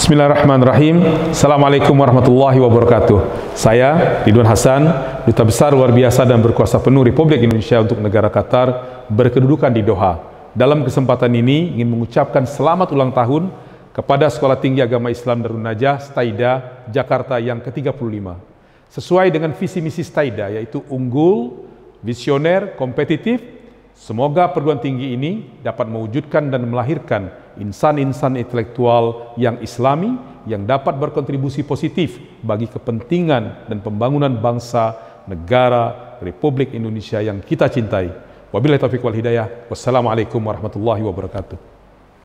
Bismillahirrahmanirrahim. Assalamualaikum warahmatullahi wabarakatuh. Saya Ridwan Hasan, Duta Besar luar biasa dan berkuasa penuh Republik Indonesia untuk negara Qatar berkedudukan di Doha. Dalam kesempatan ini ingin mengucapkan selamat ulang tahun kepada Sekolah Tinggi Agama Islam Darun Najah Staida Jakarta yang ke-35. Sesuai dengan visi misi Staida yaitu unggul, visioner, kompetitif, Semoga perguruan tinggi ini dapat mewujudkan dan melahirkan insan-insan intelektual yang islami yang dapat berkontribusi positif bagi kepentingan dan pembangunan bangsa, negara, Republik Indonesia yang kita cintai. Wabillahi taufiq wal hidayah. Wassalamualaikum warahmatullahi wabarakatuh.